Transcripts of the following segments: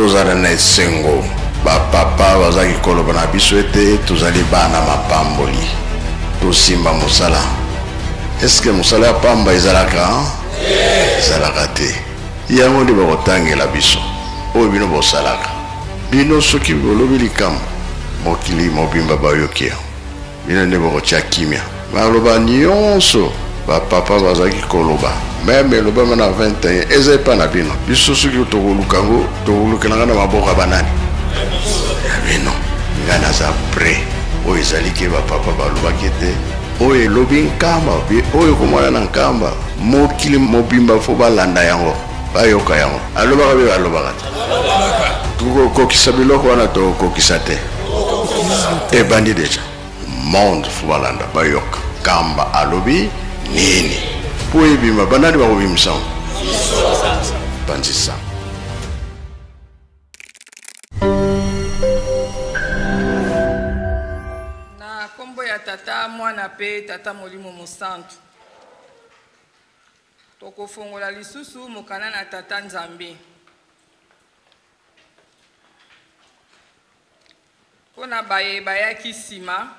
Tozala na esengo, bapapa bazalaki koloba na biso ete tozali bana mapamboli, tosimba mosala. Eske mosala ya pamba ezalaka? Ezalaka te. Yango nde bakotangela biso oyo bino bosalaka. Bino soki bolobi likambo, mokili mobimba bayoki yango. Bino nde bokotia kimia. Maloba nionso ba papa bazaki koloba meme elobama na 21 eza epa na bino biso soki tokoluka yango tokolukelanga na maboko ya banani ya bino ngai naza pre oyo ezali ke bapapa balobaki ete oyo elobi nkamba oyo ekomona na nkamba mokili mobimba fo balanda yango bayoka yango alobaka mpe balobaka te tokokokisa biloko wana tokokisa te ebandi deja monde fo balanda bayoka kamba alobi nini mpo ebima banani bakobimisa yango banzisa tata mwana mpe tata molimo mosantu Tokofongola lisusu mokana na Tata Nzambe. Mpo na baye bayaki nsima,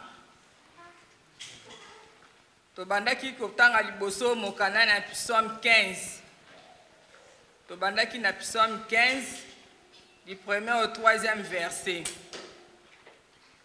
tobandaki kotanga liboso mokana na psaume 15 tobandaki na psaume 15 du premier au troisième verset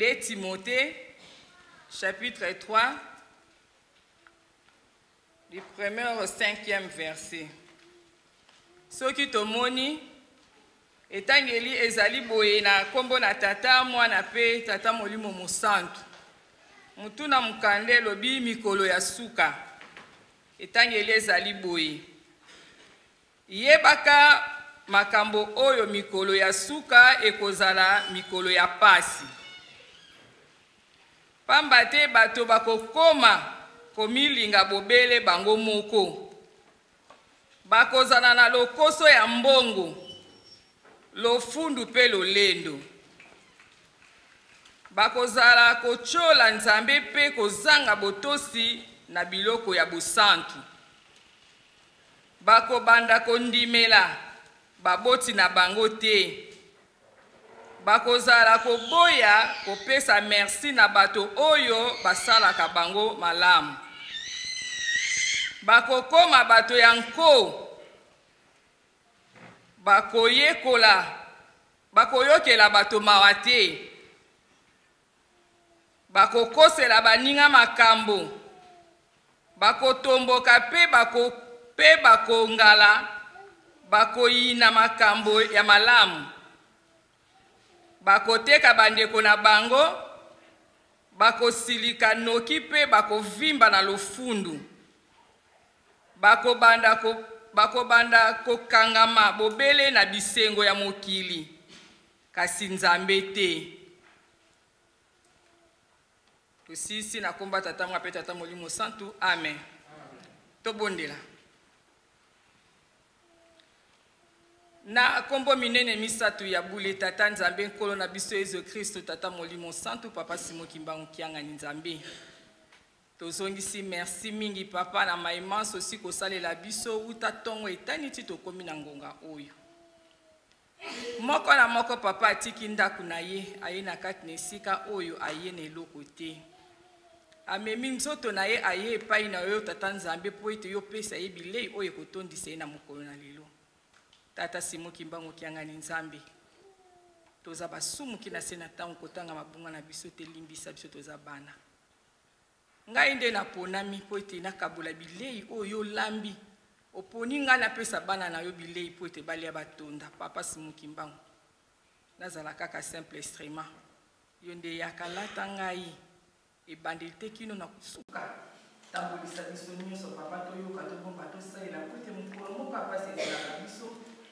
De Timothée, chapitre 3, du premier au cinquième verset. soki tomoni etangeli ezali boye na nkombo na tata mwana mpe tata molimo mosantu motu na mokanda elobi mikolo ya suka etangeli ezali boye Yebaka makambo oyo, mikolo ya suka ekozala mikolo ya pasi. Pamba te bato bakokoma komilinga bobele bango moko, bakozala na lokoso ya mbongo, lofundu mpe lolendo. Bakozala kotyola Nzambe mpe kozanga botosi na biloko ya bosantu. Bakobanda kondimela baboti na bango te. Bakozala koboya kopesa mersi na bato oyo basalaka bango malamu. Bakokoma bato ya nko. Bakoyekola, bakoyokela bato mawa te. Bakokosela baninga makambo, bakotomboka mpe bako, mpe bakongala, bakoyina makambo ya malamu, bakoteka bandeko na bango, bakosilika noki mpe bakovimba na lofundu, bakobanda ko bakobanda kokangama bobele na bisengo ya mokili. Kasi Nzambe te. Tosisi na komba Tata Mwa pe Tata Molimo Santu. Amen. Tobondela. Na kombo minene misatu ya bule Tata Nzambe Nkolo na biso Yesu Kristo Tata Molimo Santu Papa Simo Kimbangu Kiangani Nzambe. Tozongisi merci mingi Papa na mai manso si kosalela biso uta tongo etani ti tokomi na ngonga oyo. Moko na moko papa atiki ndako na ye, aye na kati na esika oyo aye na eloko te. Amemi nzoto na ye aye epai na yo, Tata Nzambe, mpo ete yo pesa ye bilei oyo ekotondisa ye na mokolo na lelo. Tata Simo Kimbangu Kiangani Nzambe, toza basumuki na se na ntango kotanga mabunga na biso te, limbisa biso toza bana. Ngai nde naponami mpo ete nakabola bilei oyo yo olambi. Oponi ngai napesa bana na yo bilei mpo ete balia batonda. Papa Simon Kimbangu, nazala kaka simple estrema. Yo nde yaka lata ngai ebandeli te kino na kosuka. Tambolisa biso nyonso, Papa, toyoka, tobomba, tosalela mpo ete mokolo moko ya mpasi ezalaka biso.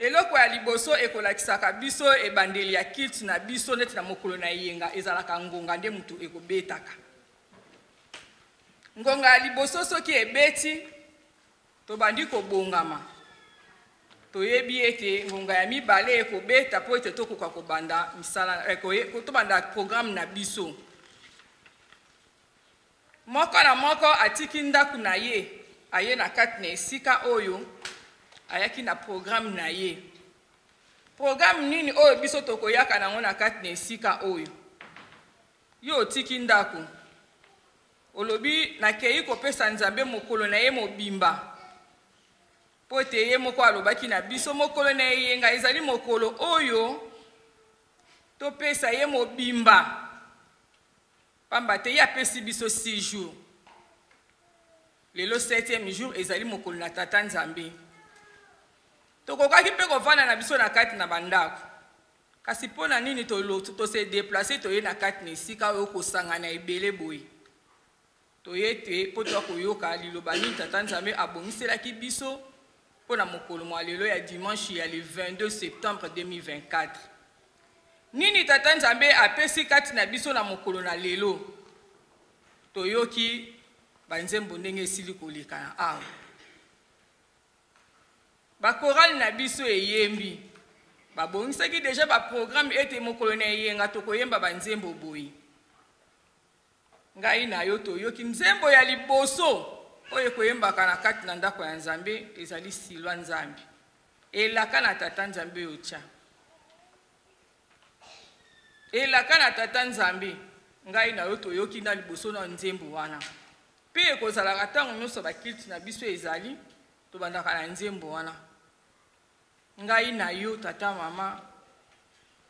Eloko ya liboso ekolakisaka biso ebandeli ya culte na biso neti na mokolo na eyenga ezalaka ngonga nde mutu ekobetaka. Ngonga ya liboso soki ebeti tobandi kobongama. Toyebi ete ngonga ya mibale ekobeta mpo ete tokoka kobanda misala eh, tobanda programme na biso. Moko na moko atiki ndako na ye, aye na kati na esika oyo ayaki na programme na ye. Programme nini oyo biso tokoyaka nango na kati na esika oyo? Yo otiki ndako, olobi nakei kopesa Nzambe mokolo na ye mobimba mpo ete ye moko alobaki na biso mokolo na eyenga ezali mokolo oyo topesa ye mobimba Pamba te ye apesi biso six jours. Lelo septième jour ezali mokolo na Tata Nzambe. Tokokaki mpe kovanda na biso na kati na bandako. Kasi mpo na nini tose deplace toye na kati na esika oyo kosangana ebele boye? Toye te mpo toya koyoka liloba nini Tata Nzambe abongiselaki biso mpo na mokolo mwa lelo ya dimanche ya le 22 septembre 2024 nini tata nzambe apesi kati na biso na mokolo na lelo toyoki banzembo ndenge esili koleka na awa bakorale na biso eyembi babongisaki deja baprograme ete mokolo na eyenga tokoyemba banzembo boye Ngai na yo toyoki nzembo ya liboso oyo ekoyembaka na kati na ndako ya Nzambe, ezali Silwa Nzambe, elaka na Tata Nzambe oyo otya. Elaka na Tata Nzambe, ngai na yo toyoki na liboso na nzembo wana. Mpe ekozalaka ntango nyonso bakilti na biso ezali, tobandaka na nzembo wana. ngai na yo tata mama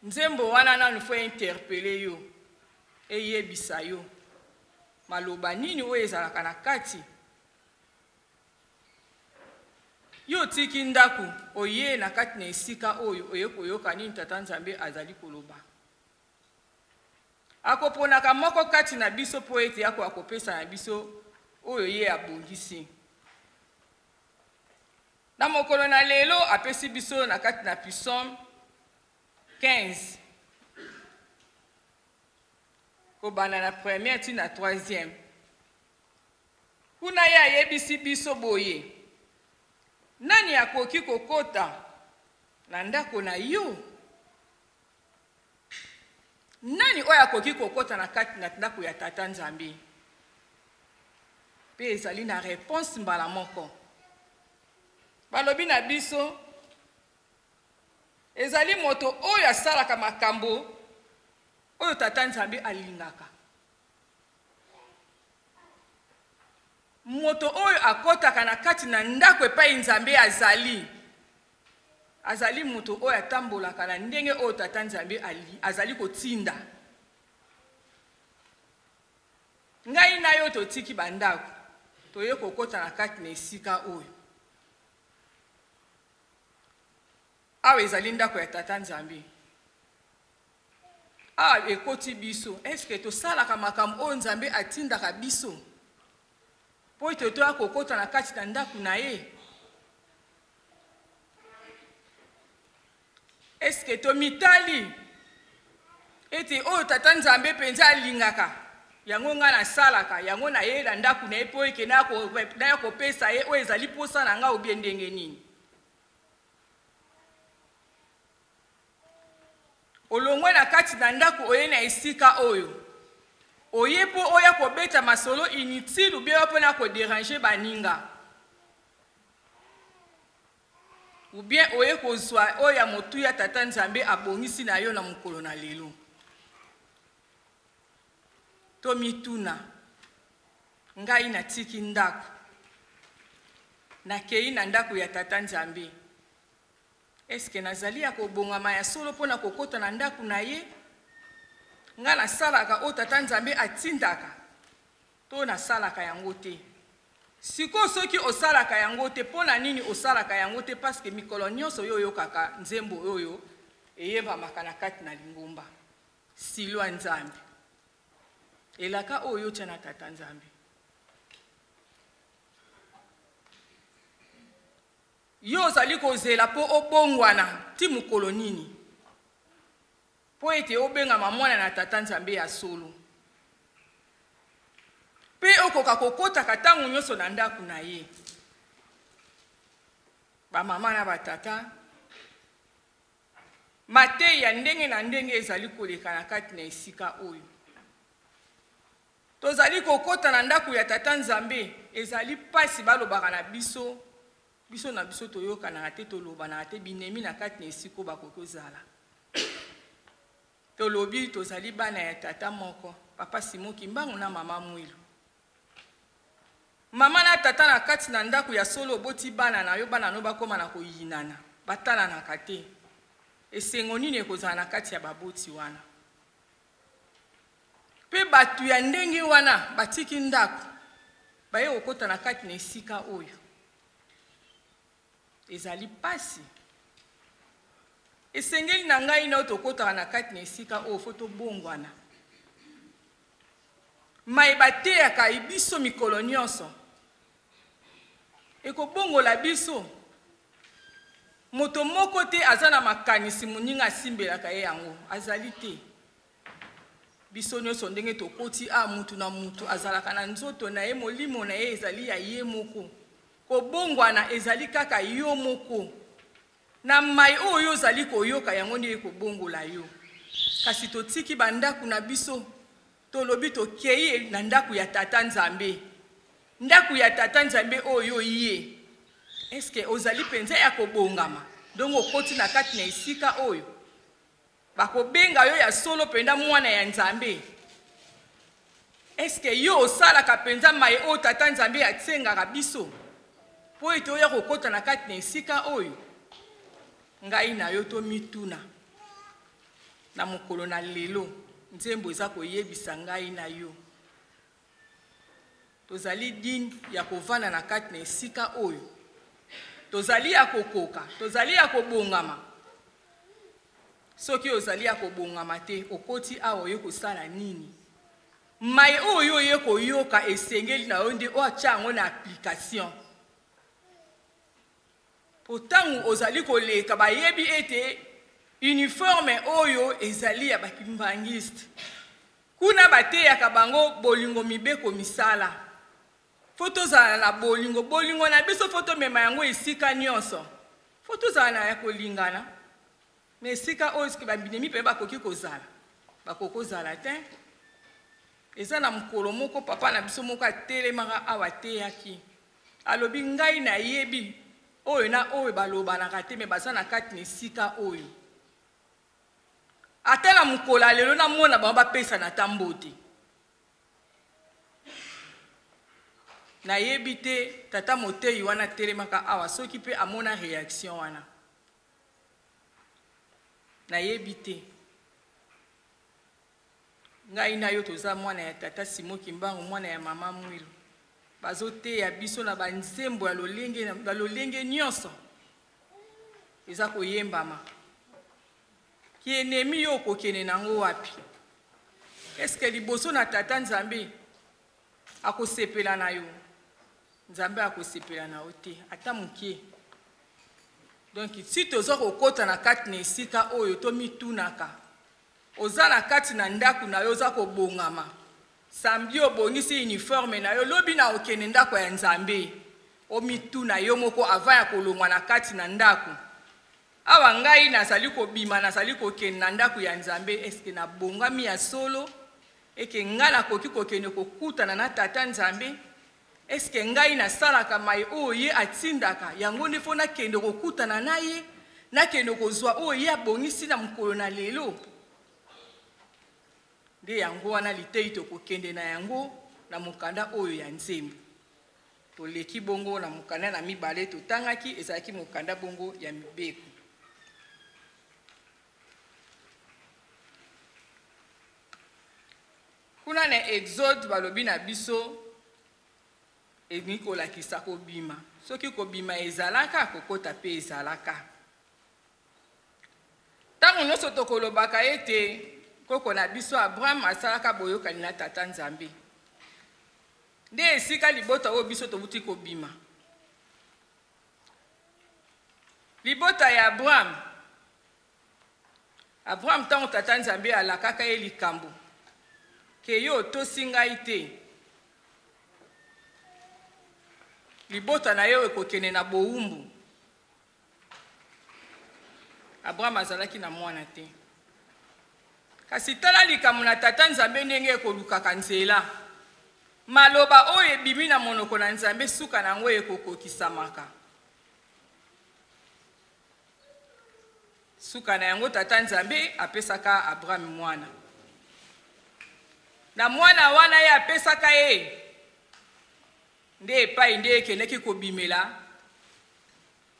nzembo wana nanu fo interpele yo eyebisa yo maloba nini oyo ezalaka na kati yo otiki ndako oye na kati na esika oyo oye koyoka nini tata nzambe azali koloba akoponaka moko kati na biso mpo ete akoya kopesa na biso oyo ye abongisi Na mokolo na lelo, apesi biso na kati na pisome 15 kobanda na première ti na troisième kuna ye ayebisi biso boye nani akoki kokota na ndako na yo Nani oyo akoki kokota na kati na ndako ya Tata Nzambe? Mpe ezali na reponse mbala moko. Balobi na biso, ezali moto oyo asalaka makambo oyo Tata Nzambe alingaka. Moto oyo akotaka na kati na ndako epai Nzambe azali, Azali moto oyo atambolaka na ndenge oyo Tata Nzambe azali kotinda. Ngai na yo totiki bandako, toye kokota na kati na esika oyo. Awa ezali ndako ya Tata Nzambe. Awa ekoti biso, eske tosalaka makambo oyo Nzambe atindaka biso mpo ete toya kokota na kati na ndako na ye? eske tomitali ete oyo tata nzambe mpenza alingaka yango ngai nasalaka yango naye na ndako na ye mpo eke naya kopesa ye oyo ezali mposa na ngai obie ndenge nini olongwe na kati na ndako oye na esika oyo oye mpo oya kobeta masolo inutile obie yo mpo na koderange baninga Ou bien oye kozwa oyo ya motuya tata Nzambe abongisi na yo na mokolo na lelo. Tomituna ngai natiki ndako nakei na ndako ya tata Nzambe eske nazali ya kobongama ya solo mpo na kokota na ndako na ye ngai nasalaka oyo tata Nzambe atindaka To nasalaka yango te. Sikoyo soki osalaka yango te, mpo na nini osalaka yango te? Paske mikolo nyonso yo oyokaka nzembo oyo eyembamaka na kati na lingomba silo ya Nzambe, elaka oyo otya na Tata Nzambe. yo ozali kozela mpo obongwana ti mokolo nini Mpo ete obengama mwana na Tata Nzambe ya solo mpe okoka kokotaka ntango nyonso na ndako na ye bamama na batata mateyi ya ndenge na ndenge ezali koleka na kati na esika oyo tozali kokota na ndako ya tata nzambe ezali mpasi balobaka na biso Biso na biso toyokanaka te, tolobanaka te binemi na kati na esika oyo bakoki kozala. Tolobi tozali bana ya tata moko, papa Simon Kimbangu na mama Mwilu. Mama na tata na kati na ndako ya solo oboti bana na yo, bana no bakoma na koyinana, batalanaka te. Esengo nini ekozala na kati ya baboti wana? Mpe bato ya ndenge wana batiki ndako, baye kokota na kati na esika oyo ezali mpasi. Esengeli na ngai na yo tokotaka na kati na esika oyo fo tobongwana. Maye bateyaka biso mikolo nyonso ekobongola biso moto moko te aza na makanisi moninga asimbelaka ye yango azali te biso nyonso ndenge tokoti a ah, mutu na mutu azalaka na nzoto na ye molimo na ye ezali ya ye moko kobongwana ezali kaka yo moko na mai oyo ozali koyoka yango nde ekobongola yo kasi totiki bandako na biso Tolobi tokei na ndako ya Tata Nzambe. Ndako ya Tata Nzambe oyo ye. Eske ozali mpenza ya kobongama? Ndongo okoti na kati na esika oyo. Bakobenga yo ya solo mpenza mwana ya Nzambe. Eske yo osalaka mpenza maye oyo Tata Nzambe asengaka biso mpo ete oya kokota na kati na esika oyo? Ngai na yo tomituna. Na mokolo na lelo, nzembo eza koyebisa ngai na yo tozali digne ya kovanda na kati na esika oyo tozali ya kokoka tozali ya kobongama soki ozali ya kobongama te okoti awa oye kosala nini mai oyo oye koyoka esengeli na yo nde oyo atya yango na application Mpo ntango ozali koleka, bayebi ete uniforme oyo ezali ya bakimbangiste. Kuna bateyaka bango bolingo, mibeko, misala. Fo tozala na bolingo, bolingo na biso fo tomema yango esika nyonso. Fo tozala na ya kolingana, na esika oyo soki bambinemi mpe bakoki kozala, bakoki kozala te. Eza na mokolo moko papa na biso moko atelemaka awa ateyaki. Alobi ngai na yebi oyo na oyo balobanaka te me baza na kati na esika oyo ata na mokolo ya lelo namona bango bapesana ata mbote nayebi te tata moteyi wana atelemaka awa soki mpe amona reaction wana nayebi te Ngai na yo toza mwana ya tata Simon Kimbangu, mwana ya mama Mwilu. Bazoteya biso na banzembo ya lolenge, na lolenge nyonso eza koyembama. Kienemi yo okokende nango wapi? Eske liboso na tata Nzambe akosepela na yo? Nzambe akosepela na yo te, ata moke. Donc si toza kokota na kati na esika oyo tomitunaka Oza na kati na ndaku na yo oza kobongama samedi obongisi uniforme na yo lobi na okende ndako ya nzambe omituna yo moko avant ya kolongwa na kati na ndaku awa ngai nazali kobima nazali kokende na ndako ya nzambe eske nabongami ya solo eke ngai nakoki kokende kokutana na tata nzambe Est-ce que ngai nasalaka mai oyo ye atindaka? Yango nde mpo nakende kokutana na ye, nakende kozwa oyo ye abongisi na mokolo na lelo. Nde yango wana litei tokokende na yango na mokanda oyo ya nzembo. Toleki bongo na mokanda na mibale totangaki, ezalaki mokanda bongo ya mibeko. Kuna na Exode balobi na biso elingi kolakisa kobima. Soki kobima ezalaka, kokota mpe ezalaka. Ntango nyonso tokolobaka ete koko na biso Abraham asalaka boyokani na Tata Nzambe. Nde esika libota oyo biso tobuti kobima. Libota ya Abraham Abraham, ntango Tata Nzambe alakaka ye likambo, ke yo otosi ngai te, libota na yo ekokende na bowumbu. Abraham azalaki na mwana te. Kasi tala likambo na Tata Nzambe ndenge ekolukaka nzela. Maloba oyo ebimi na monoko na Nzambe, suka na yango ekokokisamaka. Suka na yango Tata Nzambe apesaka Abraham mwana. Na mwana wana ye apesaka ye nde epai nde ekendeki kobimela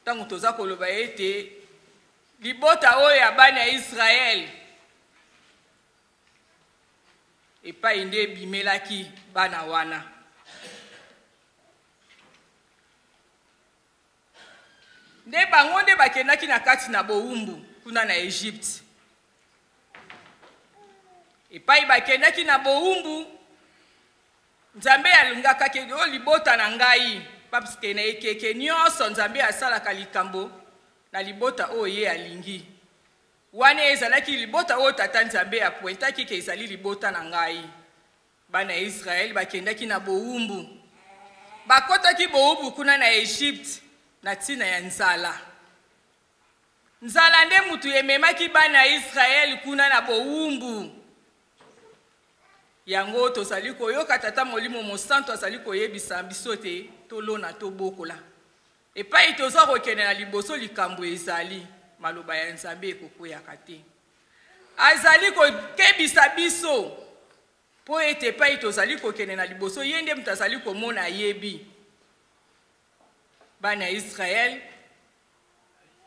ntango toza koloba ete libota oyo ya bana ya Israele epai nde ebimelaki bana wana Nde bango nde bakendaki na kati na bowumbu kuna na Egypte. Epai bakendaki na bowumbu, Nzambe alingaka ke o libota na ngai, papske na ekeke nyonso Nzambe asalaka likambo na libota oyo ye alingi. Wana ezalaki libota oyo Tata Nzambe apuentaki ke ezali libota na ngai. Bana ya Israel bakendaki na bowumbu. Bakotaki bowumbu kuna na Egypte na tina ya nzala. Nzala nde mutu ememaki bana ya Israel kuna na bowumbu. Yango tozali koyoka Tata Molimo Mosantu azali koyebisa biso te tolona tobokola. Epai toza kokende na liboso likambo ezali maloba ya Nzambe ekokweyaka te. Azali kokebisa biso mpo ete epai tozali kokende na liboso, ye nde moto azali komona, ayebi bana ya Israele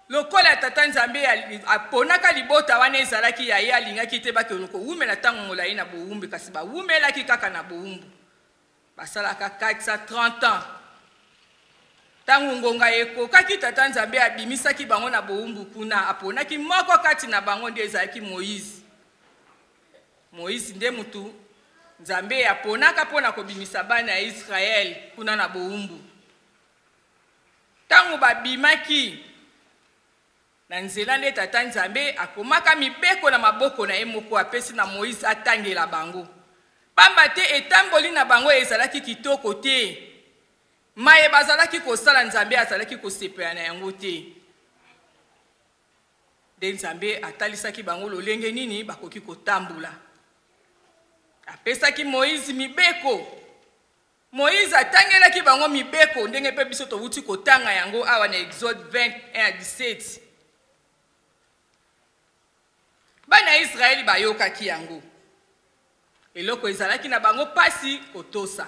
lokola tata nzambe aponaka libota wana ezalaki ya ye alingaki te bakende kowumela ntango molai na bowumbi kasi bawumelaki kaka na bowumbu basalaka katisa 30 ans ntango ngonga ekokaki tata nzambe abimisaki bango na bowumbu kuna aponaki moko kati na bango nde ezalaki moïse moïse nde motu nzambe aponaka mpo na kobimisa bana ya israele kuna na bowumbu ntango babimaki Na nzela nde Tata Nzambe akomaka mibeko na maboko na ye moko, apesi na Moïse atangela bango. Pamba te etamboli na bango ezalaki kitoko te, maye bazalaki kosala Nzambe azalaki kosepela na yango te. Nde Nzambe atalisaki bango lolenge nini bakoki kotambola. Apesaki Moïse mibeko. Moize atangelaki bango mibeko, ndenge mpe biso towuti kotanga yango awa na Exode 21 à 17. Bana ya Israeli bayokaki yango. Eloko ezalaki na bango pasi kotosa.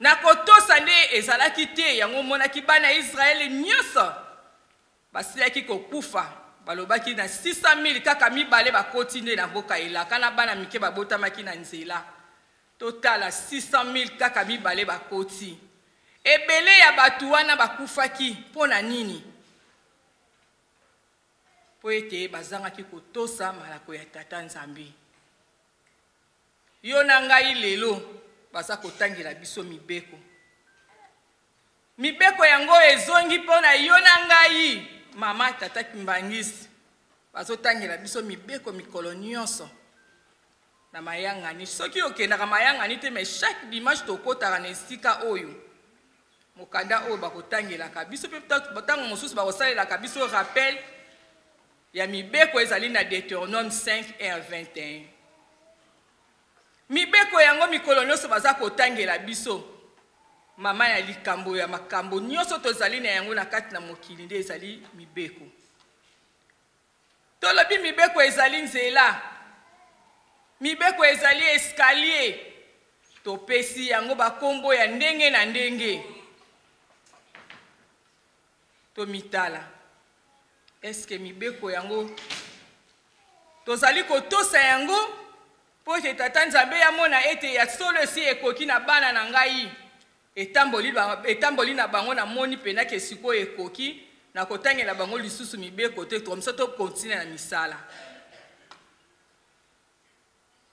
Na kotosa nde ezalaki te yango omonaki bana ya Israeli nyonso Basilaki kokufa. Balobaki, Na 600.000, kaka mibale bakoti nde na mboka elaka, na bana mike babotamaki na nzela. Totala, 600.000, kaka mibale bakoti. Ebele ya bato wana bakufaki. Mpo na nini? Mpo ete bazangaki kotosa malako ya Tata Nzambe. Yo na ngai lelo, baza kotangela biso mibeko. Mibeko yango ezongi mpo na yo na ngai. Mama, tata Kimbangisi bazotangela biso mibeko mikolo nyonso na mayangani. Soki okendaka mayangani te, mais chaque dimanche tokotaka na esika oyo mokanda oyo bakotangelaka biso mpe ntango mosusu bakosalelaka biso rappel ya mibeko ezali na Deuteronome 5 r 21. Mibeko yango mikolo nyonso baza kotangela biso mama ya likambo ya makambo nyonso tozali na yango na kati na mokili nde ezali mibeko tolobi mibeko ezali nzela mibeko ezali eskalier topesi yango bakombo ya ndenge na ndenge To mitala. Est-ce que mibeko yango tozali kotosa yango mpo ete tata nzambe ya mona ete ya solo esi ekoki na bana na ngai etamboli, etamboli na bango namoni mpenza ke sikoyo ekoki na kotangela bango lisusu mibeko te tokomisa tokontina na misala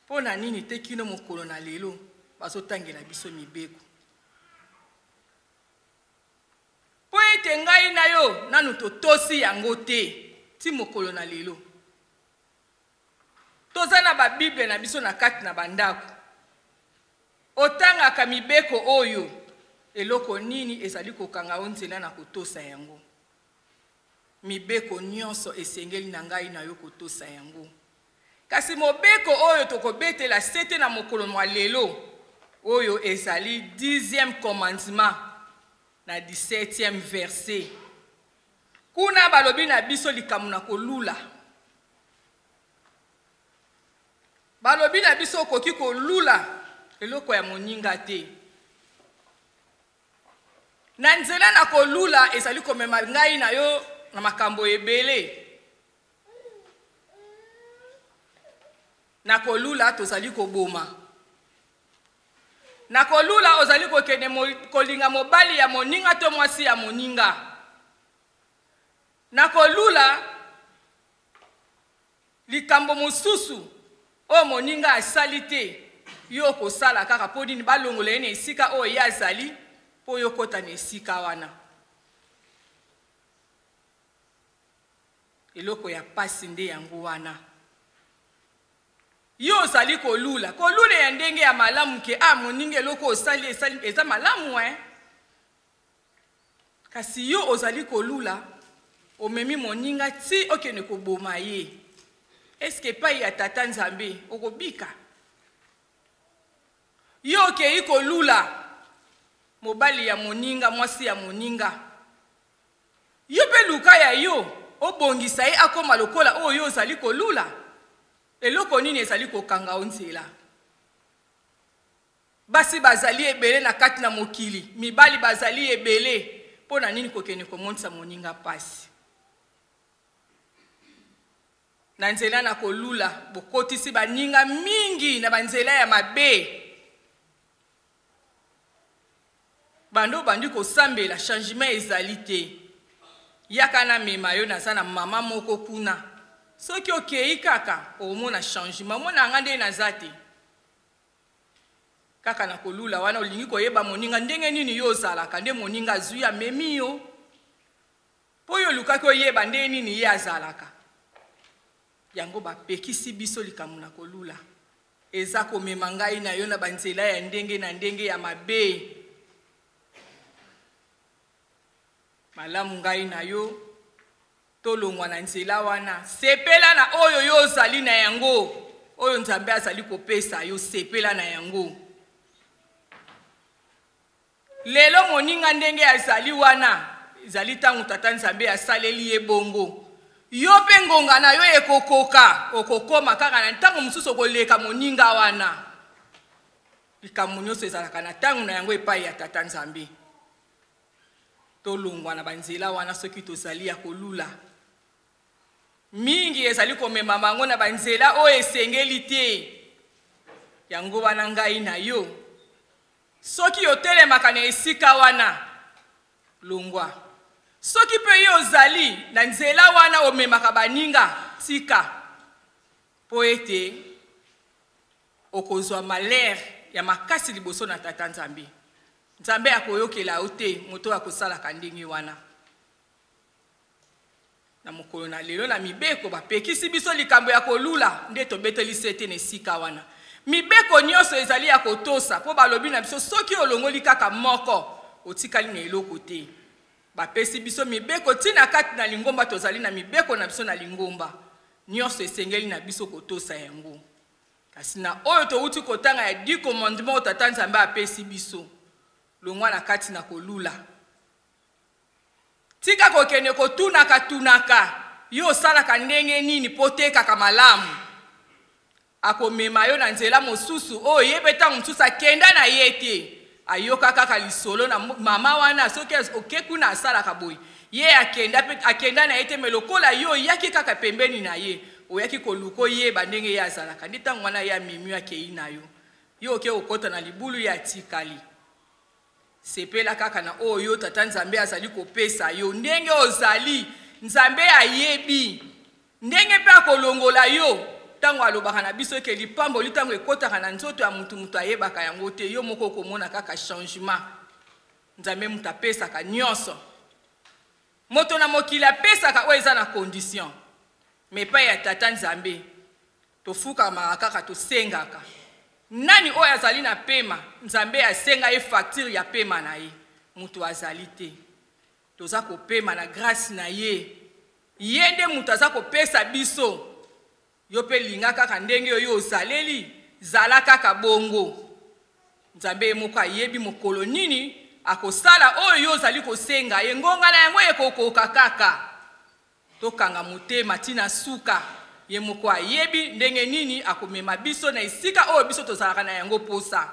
mpo na nini te kino mokolo na lelo bazotangela biso mibeko Mpo ete ngai na yo nanu totosi yango te ti mokolo na lelo. Toza na ba Bible na biso na kati na bandako. Otangaka mibeko oyo, eloko nini ezali kokanga yo nzela na kotosa yango? Mibeko nyonso esengeli na ngai na yo kotosa yango. Kasi mobeko oyo tokobetela sete na mokolo mwa lelo, oyo ezali dixième commandement na 17e verset. Kuna balobi na biso likambo na kolula. Balobi na biso okoki kolula eloko ya moninga te. Na nzela na kolula ezali komema ngai na yo na makambo ebele. Na kolula tozali koboma. Na kolula ozali kokende mo, kolinga mobali ya moninga to mwasi ya moninga. Na kolula Likambo mosusu oyo moninga asali te, yo okosala kaka. Mpo nini? Balongola ye na esika oyo ye azali, mpo yo okota na esika wana. Eloko ya mpasi nde yango wana. Yo ozali kolula, kolula ya ndenge ya malamu ke, ah, moninga eloko osali eza malamu, eh? Kasi yo ozali kolula, omemi moninga ti okende koboma ye. Eske epai ya tata Nzambe okobika? Yo okei kolula mobali ya moninga, mwasi ya moninga. Yo mpe luka ya yo, obongisa ye akoma lokola oyo yo ozali kolula. Eloko nini ezali kokanga o nzela? Basi bazali ebele na kati na mokili, mibali bazali ebele, mpo na nini kokende komonisa moninga mpasi? Na nzela na kolula, bokotisi baninga mingi na banzela ya mabe. banda obandi kosambela changement ezali te yaka na mema yo naza na mama moko kuna soki okei kaka omona changement omona yanga nde naza te kaka na kolula wana olingi koyeba moninga ndenge nini yo ozalaka nde moninga azwi amemi yo mpo yo olukaki oyeba ndenge nini ye azalaka yango bapekisi biso likambo na kolula eza komema ngai na yo na banzela ya ndenge na ndenge ya mabe malamu ngai na yo Tolongwa na nzela wana. Sepela na oyo yo ozali na yango, oyo Nzambe azali kopesa yo, sepela na yango. Lelo moninga ndenge azali wana, ezali ntango Tata Nzambe asaleli ye bongo. yo mpe ngonga na yo ekokoka okokoma kaka na ntango mosusu okoleka moninga wana likambo nyonso ezalaka na ntango na yango epai ya tata nzambe tolongwa na banzela wana soki tozali ya kolula mingi ezali komema bango na banzela oyo esengeli te yango wana ngai na yo soki otelemaka na esika wana longwa soki mpe yo ozali na nzela wana omemaka baninga tika mpo ete Okozwa malere ya makasi liboso na Tata Nzambe. Nzambe akoyokela yo te moto ya kosalaka ndenge wana. Na mokolo na lelo na mibeko bapekisi biso likambo ya kolula, nde tobeteli sete na esika wana. Mibeko nyonso ezali ya kotosa mpo balobi na biso soki olongoli kaka moko otikali na eloko te. Bapesi biso mibeko ntina kati na lingomba tozali na mibeko na biso na lingomba nyonso esengeli na biso kotosa yango. Kasi na oyo towuti kotanga ya dix commandements oyo Tata Nzambe apesi biso, longwa na kati na kolula. Tika kokende kotunaka tunaka yo osalaka ndenge nini mpo otekaka malamu. Akomema yo na nzela mosusu oyo ye mpe ntango mosusu akenda na ye te. ayoka kaka lisolo na mama wana soki oke kuna asalaka boye ye akenda mpe akenda na ye te me lokola yo oyaki kaka pembeni na ye oyaki koluka oyeba ndenge ye azalaka nde ntango wana ye amemi akei na yo yo oke kokɔta na libulu ye atikali sepela kaka na oyo yo tata nzambe azali kopesa yo ndenge ozali nzambe ayebi Ndenge mpe akolongola yo ntango alobaka na biso eke lipamboli ntango ekotaka na nzoto ya motu, motu ayebaka yango te, yo moko okomona kaka changement. Nzambe motu apesaka nyonso. Moto na mokili apesaka oyo eza na condition. Me epai ya Tata Nzambe, tofukamaka kaka tosengaka. Nani oyo azali na pema, Nzambe asenga ye facture ya pema na ye? Moto azali te. Toza kopema na grace na ye. Ye nde moto aza kopesa biso. Yo mpe linga kaka ndenge yo ozaleli, zala kaka bongo. Nzambe ye moko ayebi mokolo nini akosala oyo yo ozali kosenga ye. Ngonga na yango ekokoka kaka. Tokanga motema ti na suka. Ye moko ayebi ndenge nini akomema biso na esika oyo biso tozalaka na yango posa.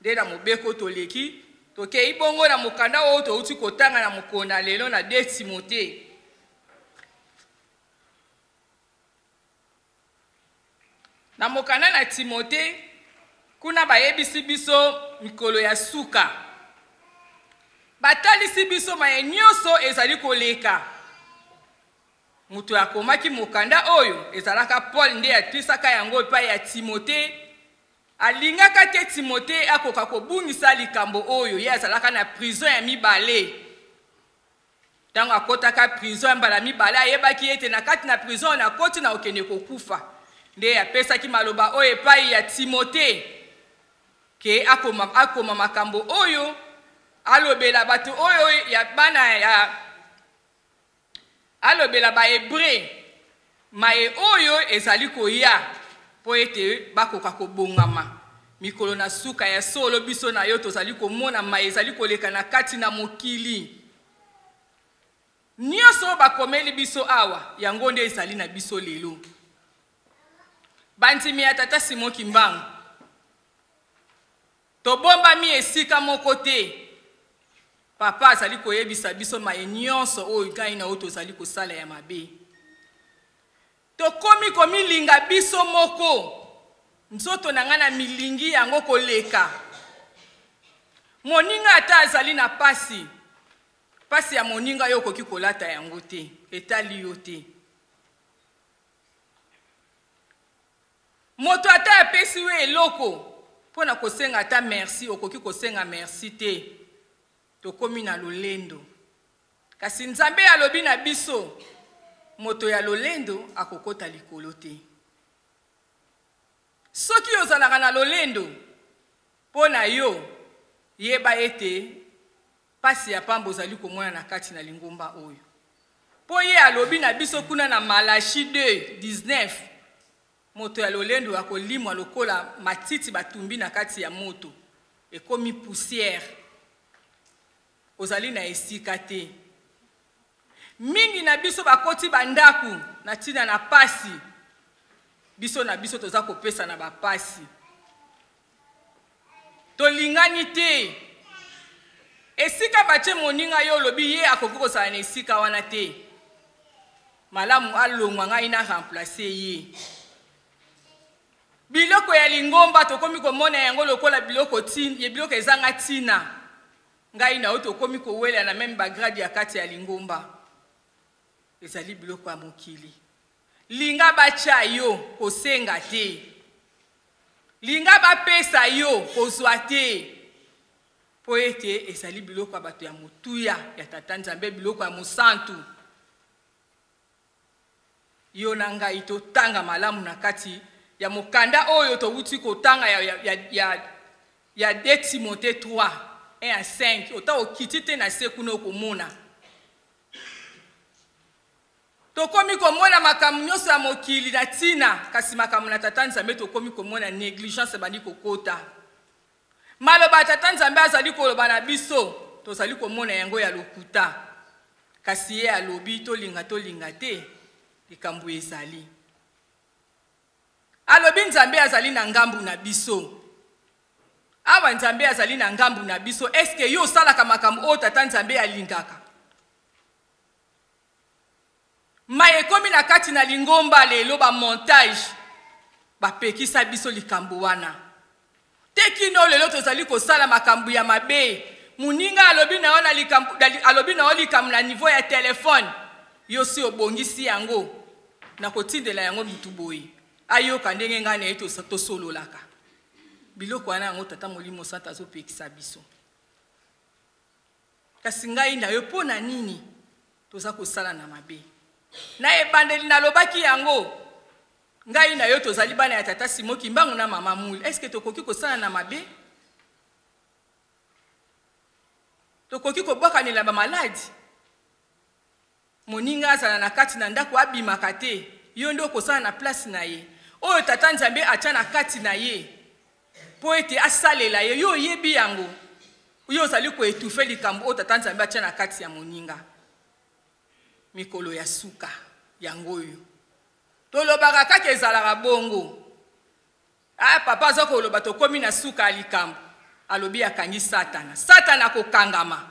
Nde na mobeko toleki, tokei bongo na mokanda oyo touti kotanga na mokolo na lelo na 2 Timote. Na mokanda na Timote, kuna bayebisi biso mikolo ya suka. Batalisi biso maye nyonso ezali koleka. Moto akomaki mokanda oyo ezalaka Paul nde atlisaka yango epai ya Timote Alingaka te Timote akoka kobungisa likambo oyo ye azalaka na prison ya mibale. Ntango akotaka prison ya mbala mibale, ayebaki ete na kati na prison oyo nakoti na okende kokufa. Nde apesaki maloba oyo epai ya Timote ke akoma, akoma makambo oyo alobela bato oyo ya bana ya Alobela Ba-Ebre maye oyo ezali koya, mpo ete bakoka kobongama mikolo na suka. Ya solo, biso na yo tozali komona maye ezali koleka na kati na mokili. Nyonso oyo bakomeli biso awa, yango nde ezali na biso lelo. Bandimi ya Tata Simon Kimbangu. Tobombami esika moko te. Papa azali koyebisa biso maye nyonso oyo ngai na oyo tozali kosala ya mabe. Tokomi komilinga biso moko. Nzoto na ngai na milingi yango koleka. Moninga ata azali na pasi. Pasi ya moninga yo okoki kolata yango te. Etali yo te. Moto ata apesi yo eloko mpo na kosenga ata merci, okoki kosenga merci te. Tokomi na lolendo. Kasi Nzambe alobi na biso, moto ya lolendo akokota likolo te. Soki ozalaka na lolendo mpo na yo, yeba ete Pasi ya pamba ozali komona na kati na lingomba oyo. Po ye alobi na biso kuna na Malachi 2, 19, moto ya lolendo akolimwa lokola matiti batumbi na kati ya moto, ekomi poussière. Ozali na esika te. Mingi na biso bakoti bandaku na tina na pasi. Biso na biso toza kopesa na bapasi. tolingani te esika batye moninga yo olobi ye akoki kozala na esika wana te malamu alongwa ngai na remplace ye biloko ya lingomba tokomi komona yango lokola biloko ya biloko ezanga ntina ngai na yo tokomi kowelana meme bagrade ya kati ya lingomba ezali biloko ya mokili Linga batya yo, kosenga te. Linga bapesa yo, kozwa te. Mpo ete ezali biloko ya bato ya motuya ya Tata Nzambe, biloko ya mosantu. Yo na ngai totanga malamu na kati ya mokanda oyo towuti kotanga ya, ya, ya, ya, ya 2 Timote 3 1 à 5 ota okiti te na se kuna okomona Tokomi komona makambo nyonso ya mokili na ntina, kasi makambo na Tata Nzambe tokomi komona negligence ebandi kokota. Maloba ya Tata Nzambe azali koloba na biso, tozali komona yango ya lokuta. Kasi ye alobi tolinga tolinga te, likambo ezali. Alobi Nzambe azali na ngambu na biso. awa nzambe azali na ngambu na biso eske yo osalaka makambo oyo tata nzambe alingaka mai ekomi na kati na lingomba lelo bamontage bapekisa biso likambo wana te kino lelo tozali kosala makambo ya mabe moninga alobi na yo na likambo alobi na yo likambo na niveau ya telefone yo si obongisi yango na kotindela yango motu boye ayoka ndenge ngai na ye tosololaka biloko wana yango tata molimo santu azopekisa biso Kasi ngai na yo mpo na nini toza kosala na mabe? Na ebandeli nalobaki yango. Ngai na yo tozali bana ya tata Simo Kimbangu na mama Muli. Eske tokoki kosala na mabe? Tokoki kobwakanela bamaladi? Moninga azala na kati na ndako abimaka te, yo nde okosala na place na ye. Oyo Tata Nzambe atya na kati na ye mpo ete asalela ye, yo oyebi yango, yo ozali koetufe likambo oyo Tata Nzambe atya na kati ya moninga. Mikolo ya suka yango oyo tolobaka kaka ezalaka bongo. Ah papa aza koloba tokomi na suka ya likambo alobi akangi satana satana akokangama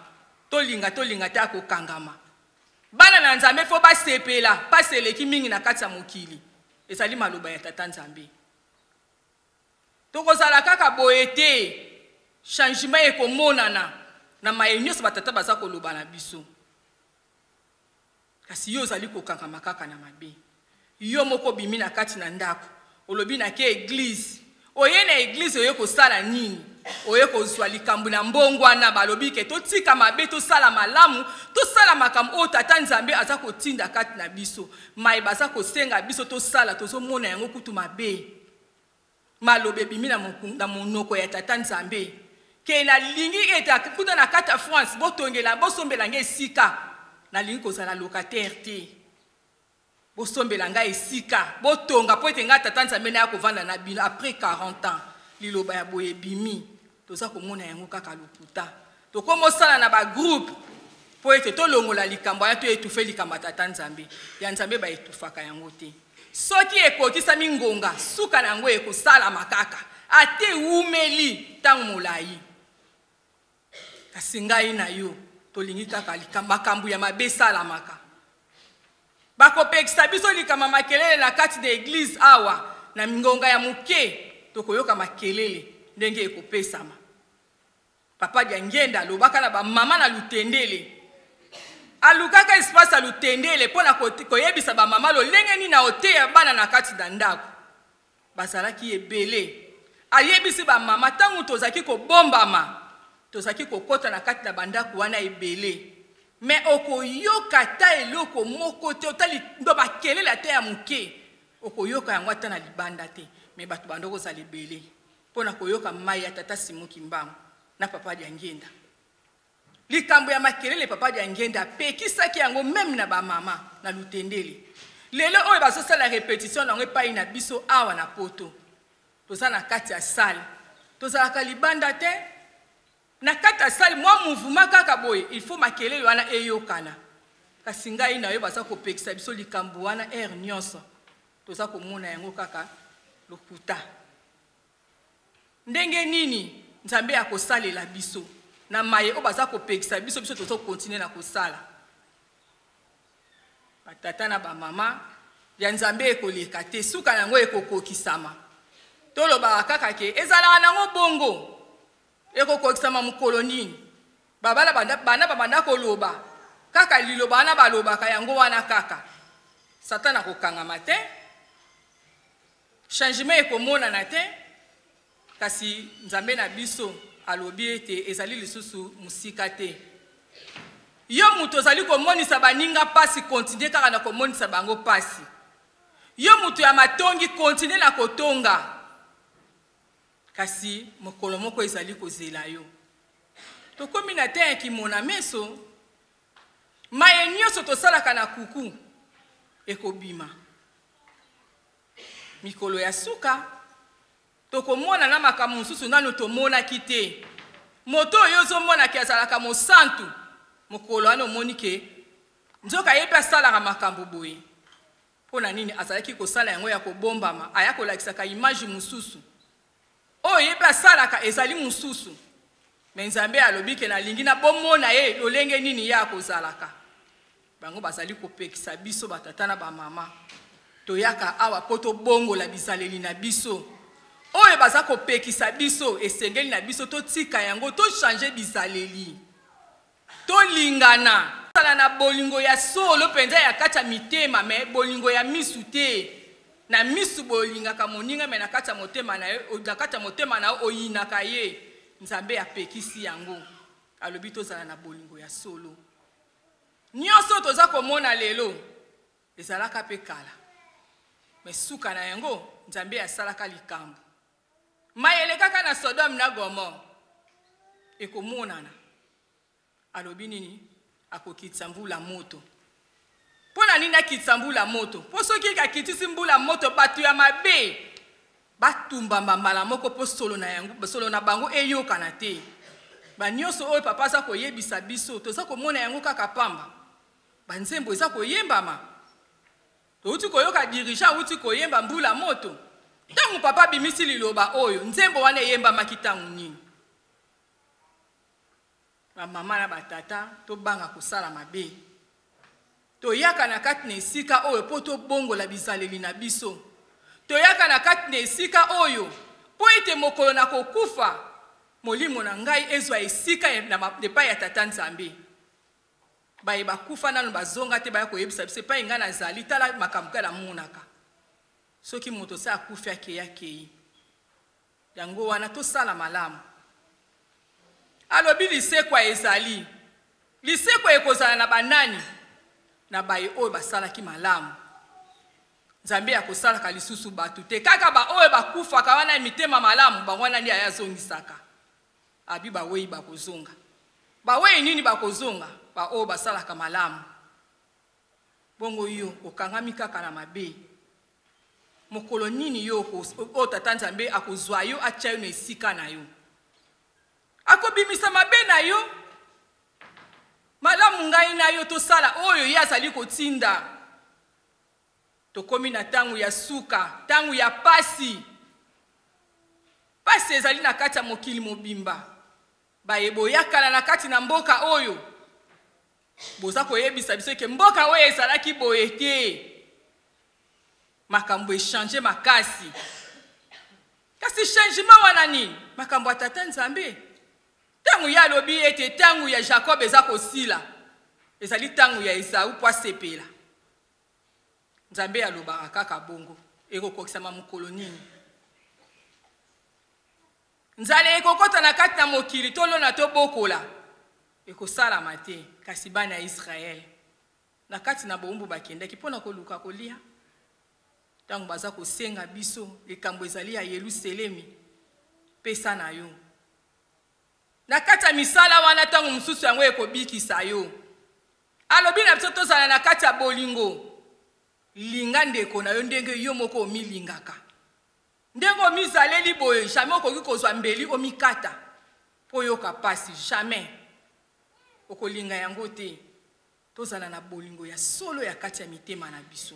tolinga tolinga te akokangama bana na nzambe fo basepela mpasi eleki mingi na kati ya mokili ezali maloba ya tata nzambe tokozala kaka boye te changement ekomonana na maye nyonso batata baza koloba na biso Kasi yo ozali kokangama kaka na mabe. Yo moko obimi na kati na ndako, olobi na ke eglise. Oye na eglise oye kosala nini? Oye kozwa likambo na mbongwana, balobi ke totika mabe tosala malamu, tosala makambo oyo tata Nzambe aza kotinda kati na biso. Mai baza kosenga biso tosala tozomona yango kutu mabe. Maloba ebimi na, na monoko ya Tata Nzambe ke nalingi ete kuna na kati ya France botongela bosombela ngai esika. Nalingi kozala locataire te, bosombela ngai esika, botonga mpo ete ngai Tata Nzambe naya kovanda na bino après 40 ans. Liloba ya boye ebimi toza komona yango kaka lokuta tokomosala na bagroupe mpo ete tolongola likambo aya toetufe likambo ya tata nzambe ya nzambe baetufaka yango te soki ekotisami ngonga suka na yango ekosalama kaka ata ewumeli ntango molai kasi ngai na yo tolingi kaka makambo ya mabe esalamaka Bakopekisa biso likama makelele na kati na eglise awa na mingonga ya moke tokoyoka makelele ndenge ekopesama. Papa Diangienda alobaka na bamama na lutendele alukaka espace ya lutendele mpo na koyebisa bamama lolenge nini aoteya bana na kati na ndako Bazalaki ebele. Ayebisi bamama, ntango tozalaki kobombama, tozalaki kokota na kati na bandako wana ebele. Me okoyoka ata eloko moko te, ota ndo bakelele ata ya moke, okoyoka yango ata na libanda te. Me bato bando kozala ebele mpo na koyoka mai ya tata Simo Kimbangu na papa Diangienda. Likambo ya makelele papa Diangenda apekisaki yango meme na ba mama na Lutendele. Lelo oyo bazosala repetition na yango epai na biso awa na poto. Toza na kati ya salle. Tozalaka libanda te. Na kati ya salle mwa mouvement kaka boye il faut makelele wana eyokana. Kasi ngai na yo baza kopekisa biso likambo wana heure nyonso. Toza komona yango kaka lokuta. Ndenge nini Nzambe akosalela biso na maye oyo baza kopekisa biso biso tozo continuer na kosala batata na bamama ya Nzambe ekoleka te suka na yango ekokokisama tolobaka kaka ke ezalaka na yango bongo ekokokisama mokolo nini babala bana babanda koloba kaka liloba wana balobaka yango wana kaka satana akokangama te Changement ekomonana te, kasi Nzambe na biso alobi ete ezali lisusu mosika te. Yo moto ozali komonisa baninga mpasi, kontinue kaka na komonisa bango mpasi. Yo moto ya matongi, kontinue na kotonga, kasi mokolo moko ezali kozela yo. Tokomi na temps ya kimona meso, maye nyonso tosalaka na kuku ekobima. Mikolo ya suka, tokomona na makambo mosusu nano tomonaki te. Moto oyo ozomonaki azalaka mosantu, mokolo wana omoni ke nzoka ye mpe asalaka makambo boye. Mpo na nini azalaki kosala yango ya kobombama? Aya kolakisaka image mosusu. oyo ye mpe asalaka ezali mosusu me nzambe alobi ke nalingi na bomona ye lolenge nini ye akozalaka bango bazali kopekisa biso batata na bamama toyaka awa mpo tobongola bizaleli na biso oyo baza kopekisa biso esengeli na biso totika yango tochange bizaleli Tolingana. Tozala na bolingo ya solo mpenza ya kati ya mitema, me bolingo ya misu te. Na misu boye olingaka moninga, me na kati ya motema na yo, na kati ya motema na yo oyinaka ye. Nzambe apekisi yango. Alobi tozala na bolingo ya solo. Nyonso toza komona lelo ezalaka mpe kala, me suka na yango Nzambe asalaka likambo. Mai elekaka na Sodome na Gomore. Ekomonana. Alobi nini? Akokitisa mbula moto. Mpo na nini akitisa mbula moto? Mpo soki akitisi mbula moto, bato ya mabe batumbama mbala moko mpo solo na yango solo na bango eyokana te banyonso oyo papa aza koyebisa biso toza komona yango kaka pamba banzembo eza koyembama Touti koyoka dirigeant awuti koyemba mbula moto. Ntango papa abimisi liloba oyo, nzembo wana eyembamaki ntango nini? Bamama na batata, tobanga kosala mabe. Toyaka na kati na esika oyo mpo tobongola bizaleli na biso. Toyaka na kati na esika oyo mpo ete mokolo na kokufa molimo na ngai ezwa esika epai ya Tata Nzambe. baye bakufa nanu bazonga te baya koyebisa biso epai ngai nazali tala makambo kaka namonaka soki moto se akufi akei akei yango wana tosala malamu alobi lisekwa ezali lisekwa ekozala na banani na baye oyo basalaki malamu nzambe ya kosalaka lisusu bato te kaka baoyo bakufaka wana ya mitema malamu bango wana nde ayazongisaka Abi baweyi bakozonga. Baweyi nini bakozonga? Baoyo basalaka malamu. Bongo yo okangami kaka na mabe. Mokolo nini yo oyo tata Nzambe akozwa yo atya yo na esika na yo? Akobimisa mabe na yo malamu ngai na yo tosala oyo ye azali kotinda Tokomi na ntango ya suka, ntango ya pasi. Pasi ezali na kati ya mokili mobimba. Baye boyakala na kati na mboka oyo, boza koyebisa biso eke mboka oyo ezalaki boye te. Makambo echange makasi. Kasi changement wana nini? Makambo ya Tata Nzambe. Ntango ye alobi ete ntango ya Jacob eza kosila, ezali ntango ya Esau mpo asepela. Nzambe alobaka kaka bongo. Ekokokisama mokolo nini? Nzala ekokota na kati na mokili, tolona tobokola. Ekosalama te, kasi bana ya Israele na kati na bowumbu bakendaki mpo na koluka kolia. Ntango baza kosenga biso, likambo ezali ya Yeluselemi, pesa na yo. Na kati ya misala wana, ntango mosusu yango ekobikisa yo. Alobi na biso tozala na kati ya bolingo. Linga ndeko na yo ndenge yo moko omilingaka. Ndenge omizaleli boye, jamais okoki kozwa mbeli omikata mpo oyoka mpasi. Jamais. Okolinga yango te. Tozala na bolingo ya solo ya kati ya mitema na biso.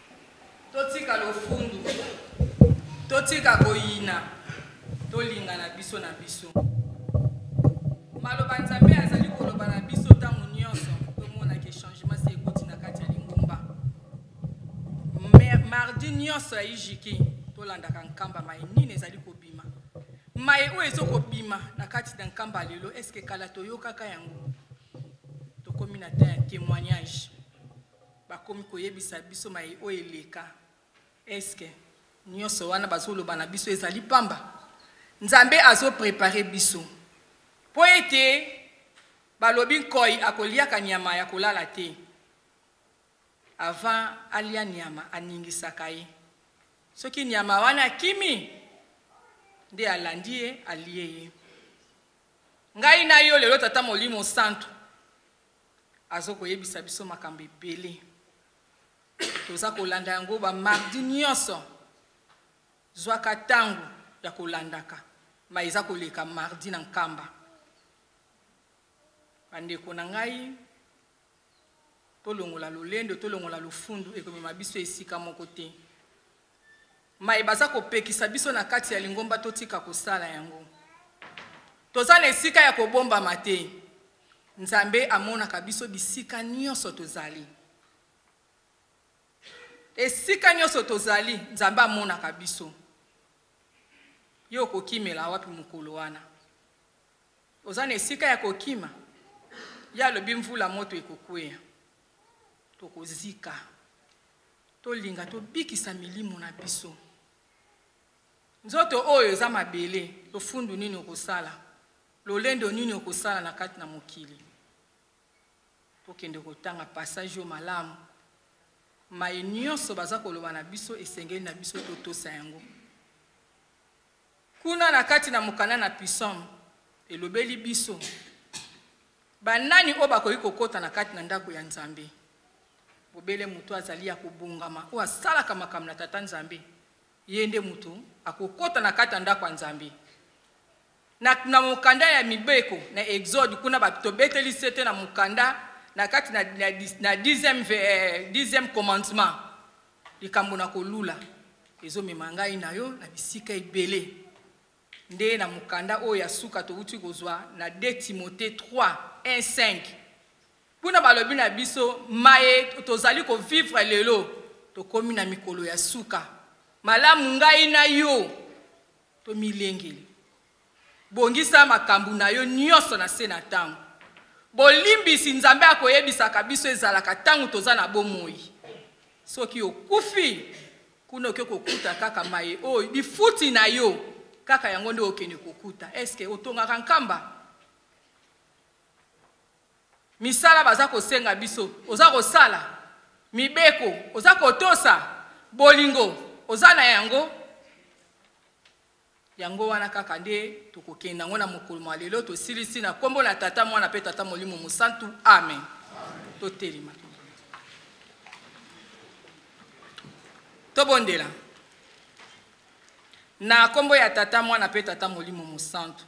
Totika lofundu, totika koyina, tolingana biso na biso. Maloba Nzambe azali koloba na biso ntango nyonso tomona ke changement si ekoti na kati ya lingomba. Mardi nyonso ya ijiki tolandaka nkamba mai nini ezali kobima mai oyo ezokobima na kati na nkamba lelo eske kala toyokaka yango tokomi na temps ya témoignage bakomi koyebisa biso mai oyo eleka eske nyonso wana bazoloba na biso ezali pamba nzambe azoprepare biso mpo ete balobi nkoi akoliaka nyama ya kolala te avant alia nyama aningisaka ye soki nyama wana akimi nde alandi ye alie ye ngai na yo lelo tata molimo santu azo koyebisa biso makambo ebele toza kolanda yango bamardi nyonso zwaka ntango ya kolandaka ma eza koleka mardi na nkamba bandeko na ngai tolongola lolendo tolongola lofundu ekomema biso esika moko te Maye baza kopekisa biso na kati ya lingomba totika kosala yango. Toza na esika ya kobombama te. Nzambe amonaka biso bisika nyonso tozali. Esika nyonso tozali, Nzambe amonaka biso. Yo okokimela wapi mokolo wana? Oza na esika ya kokima? Ye alobi mvula moto ekokweya. Tokozika. Tolinga tobikisa milimo na biso. Nzoto oyo eza mabele, lofundu nini okosala? Lolendo nini okosala na kati na mokili? Tokende kotanga passage yo malamu. Mai nyonso baza koloba na biso esengeli na biso totosa yango. Kuna na kati na mokanda na Pisome, elobeli biso banani oyo bakoki kokota na kati na ndako ya Nzambe. Bobele moto azali ya kobongama, oyo asalaka makambo na Tata Nzambe, ye nde moto akokota na kati ya ndako ya Nzambe. Na, na mokanda ya mibeko na Exode kuna tobeteli sete na mokanda na kati na, na, na dixième, eh, dixième commandement Likambo na kolula ezomema ngai na yo na bisika ebele. Nde na mokanda oyo ya suka towuti kozwa na 2 Timote 3, 1, 5. Kuna balobi na biso maye tozali kovivre lelo tokomi na mikolo ya suka. Malamu ngai na yo tomilengeli. Bongisa makambu na yo nionso na se na tango. Bolimbisi Nzambe ako yebisaka biso ezalaka tango toza na bomoi. Soki okufi, kuna oke kokuta kaka maye oyo bifuti na yo kaka yango nde okende kokuta. Est-ce que otongaka nkamba? Misala baza kosenga biso, oza kosala? Mibeko oza kotosa? Bolingo oza na yango? Yango wana kaka nde tokokende yango na mokolo mwa lelo. Tosilisi na nkombo na Tata, Mwana mpe Tata Molimo Mosantu. Amen. Totelema. Tobondela. Na nkombo ya Tata, Mwana mpe Tata Molimo Mosantu.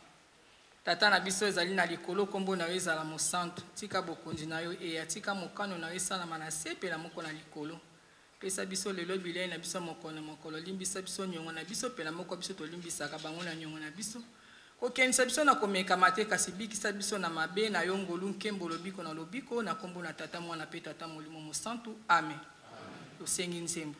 Tata na biso ezali na likolo, nkombo na yo ezala mosantu. Tika bokonzi na yo eya, tika mokano na yo esalama na se mpe na moko na likolo. Pesa biso lelo bilei na biso ya mokolo na mokolo. Limbisa biso nyongo na biso, pela moko biso tolimbisaka bango na nyongo na biso. Kokendisa biso na komekama te, kasi bikisa biso na mabe. Na yo ngolu, nkembo, lobiko na lobiko, na kombo na Tata, Mwana pe Tata Molimo Mosantu. Amen. Tosengi nzembo.